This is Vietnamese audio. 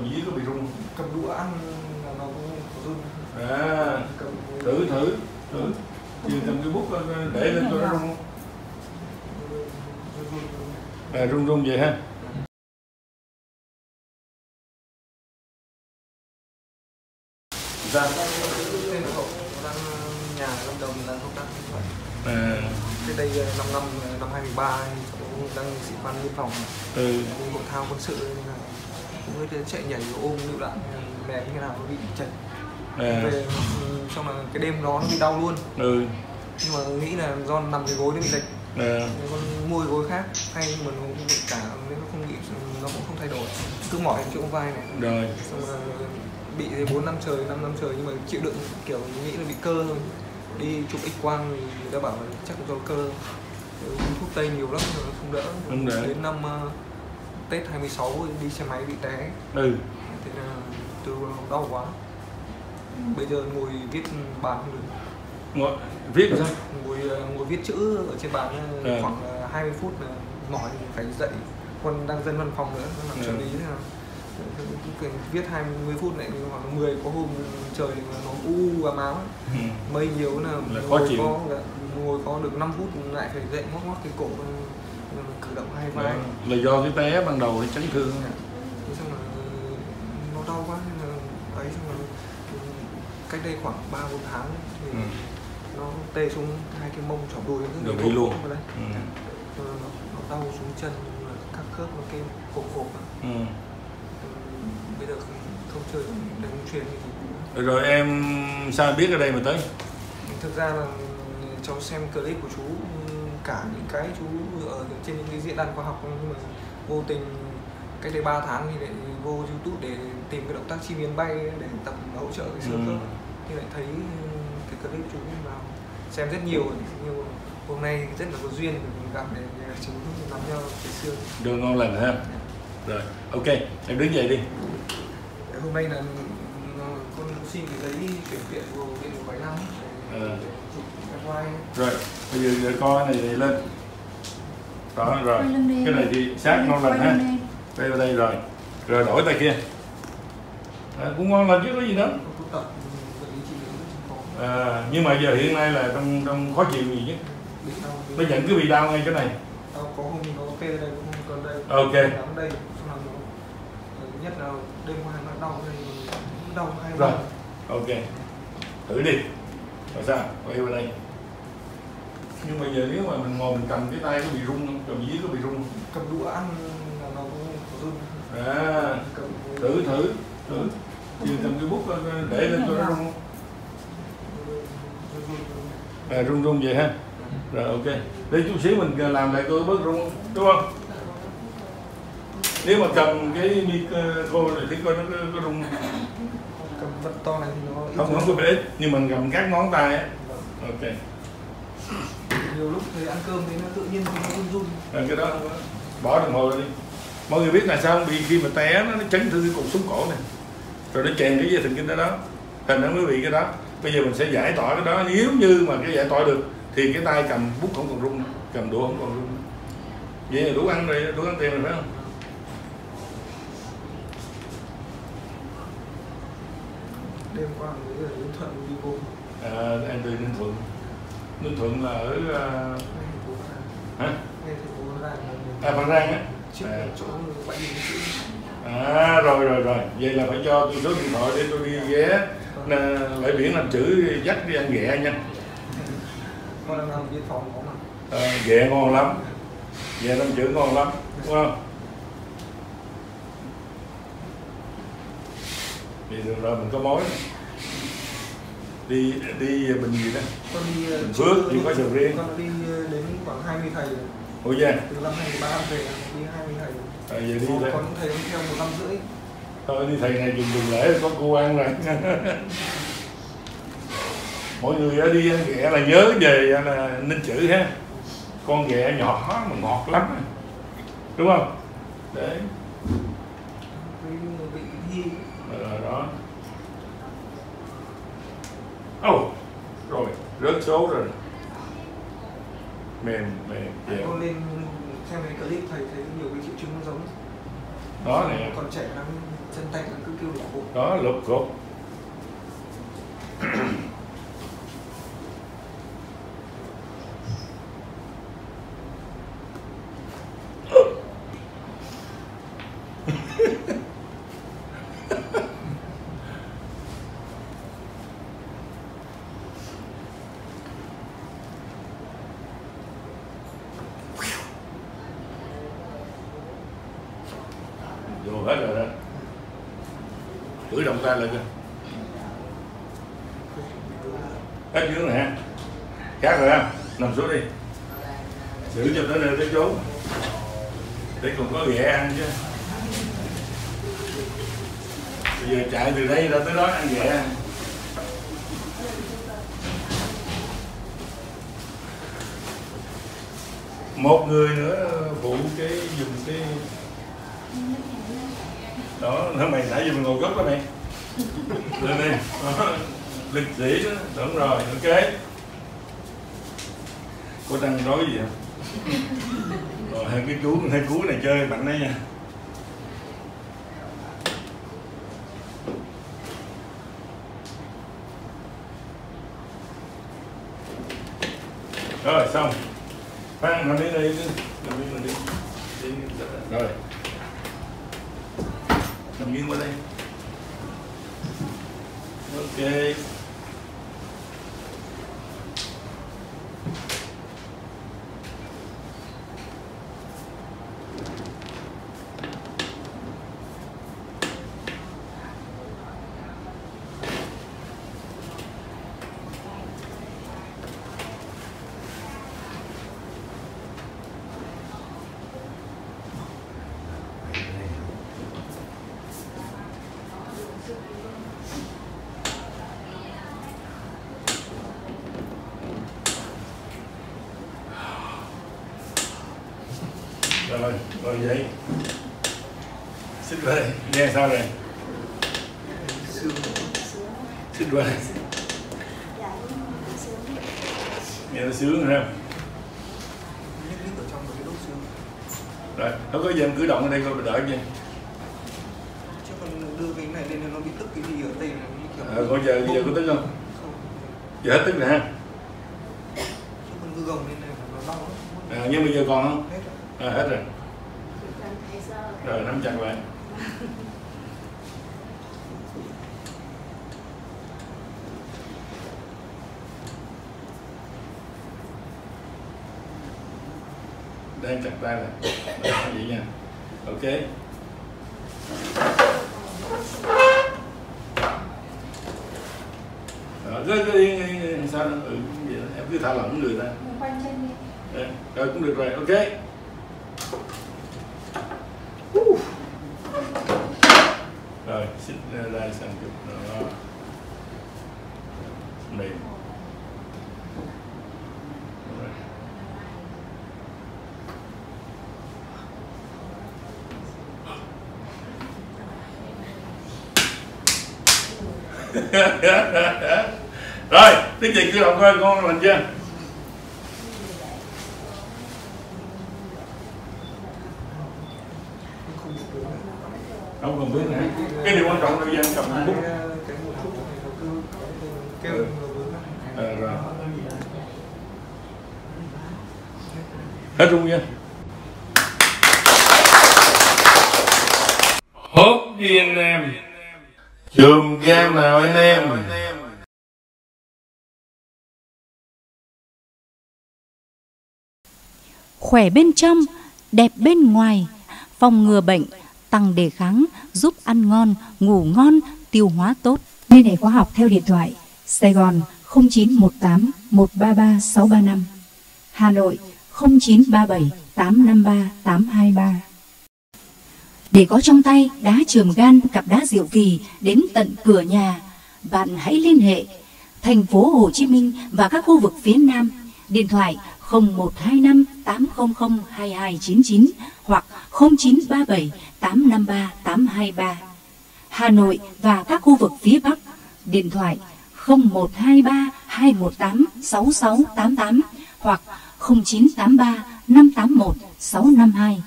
cầm dí có bị rung cầm đũa ăn nó cũng có run à cầm thử thử thử. Thì cầm cái bút để lên cho nó rung à, rung rung vậy ha. Đang nhà lâm đồng đang công tác à, cái đây ờ, năm năm ờ, năm 2013 thì cháu đang sĩ quan biên phòng. Ừ. Hội thao quân sự nên là cũng có chạy nhảy ôm lựu đạn mẹ như nào nó bị chật. À, về ừ, xong là cái đêm đó nó bị đau luôn. Ừ. Nhưng mà nghĩ là do nằm cái gối nó bị lệch. À, con mua gối khác hay nhưng mà nó cũng bị cả nếu nó không bị nó cũng không thay đổi. Cứ mỏi chỗ vai này. Rồi. Xong rồi bị thì bốn năm trời năm năm trời nhưng mà chịu đựng kiểu nghĩ là bị cơ thôi. Đi chụp x quang thì người ta bảo là chắc là do cơ. Uống thuốc tây nhiều lắm rồi không đỡ. Không đỡ. đến năm ờ, tết 26 thì đi xe máy bị té. Ừ. Thế là từ đau quá. Bây giờ ngồi viết bàn không được. Ngồi viết sao? Ngồi ờ, ngồi viết chữ ở trên bàn ờ, Ừ. khoảng ờ, 20 phút là mỏi phải dậy. Còn đang dân văn phòng nữa làm trợ Ừ. lý thế cứ viết 20 phút lại khoảng 10 có hôm trời nó u và máu ừ. mây nhiều là, Là ngồi có ngồi có được 5 phút lại phải dậy ngoắc ngoắc cái cổ ờ, cử động hai vai Đó. là do cái té ban đầu hay chấn thương thế xong là nó đau quá nên là ấy xong là cách đây khoảng 3 4 tháng thì ừ. nó tê xuống hai cái mông chỏng đùi Rồi cứ đi luôn. đây. Ừ. Rồi nó, nó đau xuống chân các khớp nó kêu cộp cộp. Ừ. Ừ, bây giờ không, chơi đánh truyền thì rồi em sao biết ở đây mà tới thực ra là cháu xem clip của chú cả những cái chú ở trên những cái diễn đàn khoa học nhưng mà vô tình cách đây 3 tháng thì lại vô youtube để tìm cái động tác chim yến bay để tập hỗ trợ cái xương Ừ. khớp thì lại thấy cái clip chú vào xem rất nhiều. Mà hôm nay rất là có duyên mình gặp để chú nắm cho cái xương. Được ngon lành ha. Rồi ok em đứng dậy đi. Hôm nay là ừ, con xin cái giấy chuyển viện của viện của bảy năm Ừ. MRI rồi bây giờ, giờ coi này lên. Đó rồi. cái này thì sát ngon lành ha. đây vào đây rồi. Rồi đổi tay kia. À, cũng ngon lành chứ có gì khó à, nhưng mà giờ hiện nay là trong trong khó chịu gì chứ? Đau nó nhận cứ bị đau ngay chỗ này. Ok. ờ, nhất là đêm qua nó đau đây nó đau hai rồi ok. Thử đi rồi sao? Quay vào đây. Nhưng mà giờ nếu mà mình ngồi mình cầm cái tay có bị rung không cầm dí có bị rung. Không? cầm đũa ăn là nó cũng có run à cầm thử thử thử. Thì cầm cái bút để lên cho nó rung. không? run run à, rung rung vậy ha. Rồi ok. Để chút xíu mình làm lại tôi bớt rung đúng không? Nếu mà cầm cái micro này thì coi nó có, rung vật to này thì nó không không có bị ít nhưng mình cầm các ngón tay á. Ok. Nhiều lúc thì ăn cơm thì nó tự nhiên thì nó run run. Rồi cái đó bỏ đồng hồ ra đi. Mọi người biết là sao bị khi mà té nó, nó chấn thương cái cột sống cổ này. Rồi nó chèn cái dây thần kinh đó đó. Thành nó mới bị cái đó. Bây giờ mình sẽ giải tỏa cái đó. Nếu như mà cái giải tỏa được thì cái tay cầm bút không còn rung cầm đũa không còn rung vậy là đủ ăn rồi đủ ăn tiền rồi phải không đêm qua mới ở Ninh Thuận đi vô à, em từ ninh thuận. Ninh thuận là ở là hả? à phan rang á. À. à rồi rồi rồi. Vậy là phải cho tôi số điện thoại để tôi đi ghé. Nè, bãi biển làm chữ dắt đi ăn ghẹ nha. À, ghẹ ngon lắm. Ghẹ làm chữ ngon lắm đúng không thì được rồi mình có mối đi đi bệnh gì đó con đi ờ, Bình Phước chưa- chỉ có sầu riêng. con đi ờ, đến khoảng 20 thầy rồi. da từ năm 2003 về đi 20 thầy. Rồi. à, giờ đi con con thầy con theo một năm rưỡi. Thôi đi thầy này dùng dùng lễ có cô ăn rồi. Mọi người ở đi ăn ghẹ là nhớ về là ninh chữ ha. Con ghẹ nhỏ mà ngọt lắm đúng không? Để với bị rồi đó. Ồ rồi rớt số rồi. Mềm mềm dẻo. con lên xem cái clip thầy thấy nhiều cái triệu chứng nó giống đó nè. Còn trẻ lắm chân tay nó cứ kêu lục cục đó lục cục vô hết rồi đó cử động tay lại kìa hết dưới này ha. Khác rồi ha. Nằm xuống đi. Giữ cho tới nơi tới chốn. Để còn có ghẹ ăn chứ. Bây giờ chạy từ đây ra tới đó ăn ghẹ một người nữa phụ cái dùng cái đó, nó mày nãy giờ mình ngồi gốc đó mày lên đi đó. lịch sĩ đó đúng rồi ok. Cô đang nói gì không rồi hai cái cú hai cú này chơi mạnh đấy nha. Rồi xong. Phan nằm đi đây đi nằm đi đi rồi. Nằm nghiêng qua đây ok rồi rồi vậy xích đây nghe sao rồi? Xích đây nghe nó sướng rồi. Ha nhức nhức ở trong một cái đốt xương rồi nó có gì em cử động ở đây coi mình đỡ chứ còn đưa cái này lên nó bị tức cái gì ở tay này như kiểu ờ coi giờ giờ có tức không? Giờ hết tức nè chứ còn cứ gồng lên này nó đau lắm. À, nhưng bây giờ còn không à, hết rồi. Rồi nắm chặt lại. Đang chặt tay lại. Đó, vậy nha. Ok. Đó, cứ cứ yên yên yên sao? Ừ, vậy em cứ thả lỏng người đi. Đấy, rồi cũng được rồi. Ok rồi xích ra ra sang chụp nó mềm Rồi. rồi tiếng gì cứ đọc coi con làm chưa không cần biết nữa. Cái điều quan trọng là dân cầm bút. Kêu Ừ. Ờ, rồi. Hết luôn nha. Hốt đi anh em. Chùm cam nào anh em? Khỏe bên trong, đẹp bên ngoài, phòng ngừa bệnh, tăng đề kháng, giúp ăn ngon, ngủ ngon, tiêu hóa tốt. Liên hệ khóa học theo điện thoại Sài Gòn 0918 133 635 Hà Nội 0937 853 823 Để có trong tay đá trường gan cặp đá diệu kỳ đến tận cửa nhà, bạn hãy liên hệ thành phố Hồ Chí Minh và các khu vực phía Nam. Điện thoại 0125 800 2299 hoặc 0937 853 823. Hà Nội và các khu vực phía Bắc. Điện thoại 0123 218 6688 hoặc 0983 581 652.